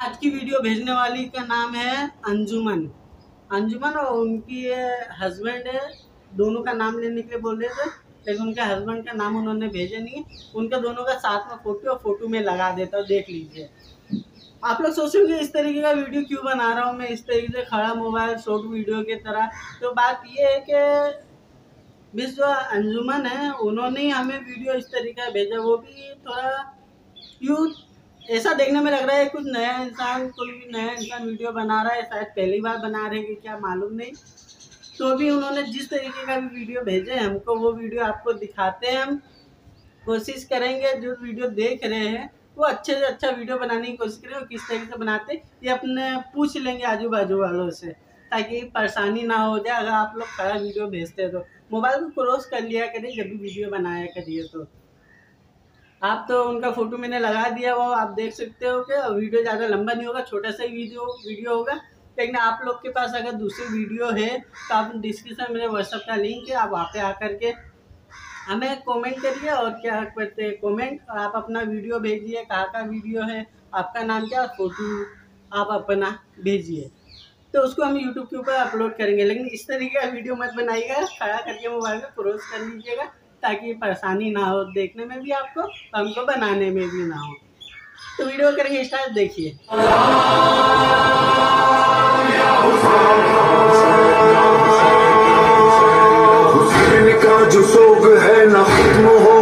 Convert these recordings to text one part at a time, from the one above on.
आज की वीडियो भेजने वाली का नाम है अंजुमन। अंजुमन और उनकी हस्बैंड है, दोनों का नाम लेने के लिए बोल रहे थे, लेकिन उनके हस्बैंड का नाम उन्होंने भेजे नहीं उनका दोनों का साथ में फ़ोटो और फ़ोटो में लगा देता हूँ, देख लीजिए। आप लोग सोचेंगे इस तरीके का वीडियो क्यों बना रहा हूँ मैं, इस तरीके से खड़ा मोबाइल शॉर्ट वीडियो की तरह। तो बात ये है कि मिस जो अंजुमन है, उन्होंने ही हमें वीडियो इस तरीके का भेजा। वो भी थोड़ा यूथ ऐसा देखने में लग रहा है कुछ नया इंसान, कोई भी नया इंसान वीडियो बना रहा है, शायद पहली बार बना रहे कि क्या मालूम नहीं। तो भी उन्होंने जिस तरीके का भी वीडियो भेजे हैं, हमको वो वीडियो आपको दिखाते हैं, हम कोशिश करेंगे, जो वीडियो देख रहे हैं, वो अच्छे से अच्छा वीडियो बनाने की कोशिश करें और किस तरीके से बनाते ये अपने पूछ लेंगे आजू बाजू वालों से, ताकि परेशानी ना हो जाए। अगर आप लोग खड़ा वीडियो भेजते हैं तो मोबाइल को क्रॉस कर लिया करिए जब भी वीडियो बनाया करिए तो। आप तो उनका फ़ोटो मैंने लगा दिया, वो आप देख सकते हो कि वीडियो ज़्यादा लंबा नहीं होगा, छोटा सा ही वीडियो वीडियो होगा। लेकिन आप लोग के पास अगर दूसरी वीडियो है तो आप डिस्क्रिप्शन मेरे व्हाट्सअप का लिंक है, आप वहाँ पे आकर के हमें कमेंट करिए और क्या करते हैं कमेंट और आप अपना वीडियो भेजिए, कहाँ का वीडियो है, आपका नाम क्या, फ़ोटो आप अपना भेजिए। तो उसको हम यूट्यूब के ऊपर अपलोड करेंगे। लेकिन इस तरीके का वीडियो मत बनाइएगा, खड़ा करके मोबाइल में क्रोज कर लीजिएगा। ताकि परेशानी ना हो देखने में भी आपको, हमको बनाने में भी ना हो। तो वीडियो करके स्टार्ट, देखिए। का जो है ना खत्म होगा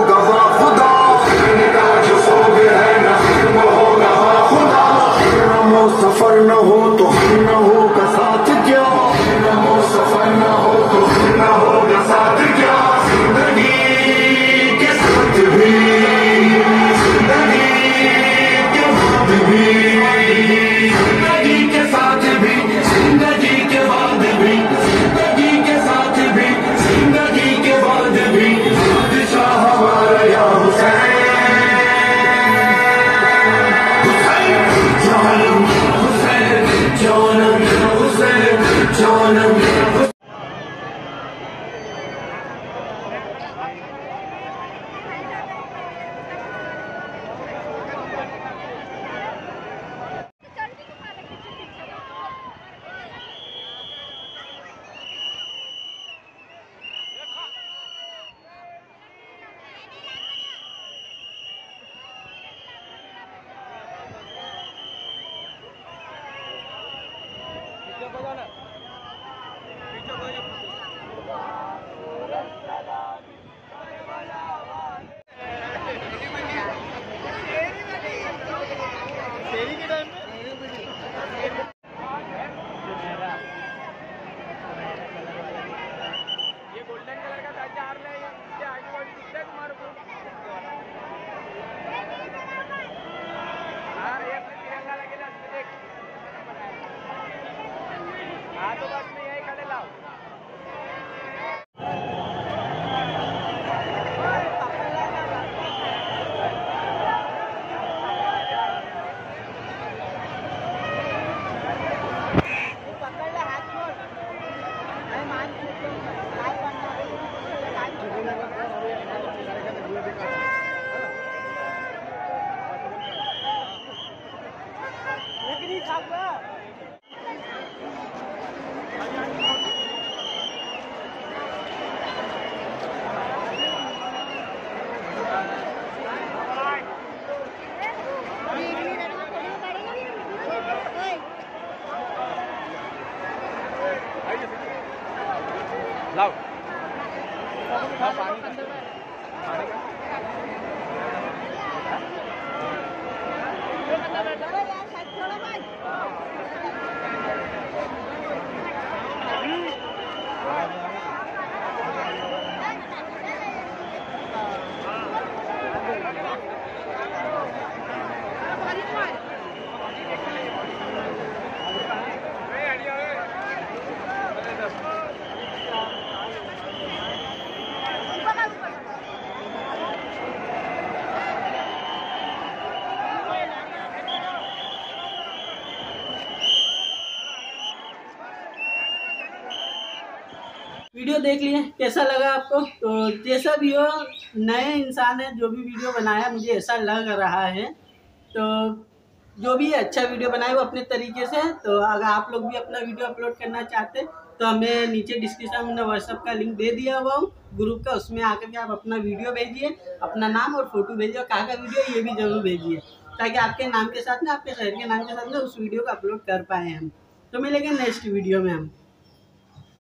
Loud. वीडियो देख लिए, कैसा लगा आपको? तो जैसा भी हो, नए इंसान है, जो भी वीडियो बनाया, मुझे ऐसा लग रहा है। तो जो भी अच्छा वीडियो बनाए वो अपने तरीके से तो अगर आप लोग भी अपना वीडियो अपलोड करना चाहते तो हमें नीचे डिस्क्रिप्शन में व्हाट्सअप का लिंक दे दिया हुआ हूँ। ग्रुप का, उसमें आकर के आप अपना वीडियो भेजिए, अपना नाम और फ़ोटो भेजिए, और कहाँ का वीडियो ये भी ज़रूर भेजिए, ताकि आपके नाम के साथ में, आपके शहर के नाम के साथ में उस वीडियो को अपलोड कर पाए हम। तो मिलेंगे नेक्स्ट वीडियो में हम।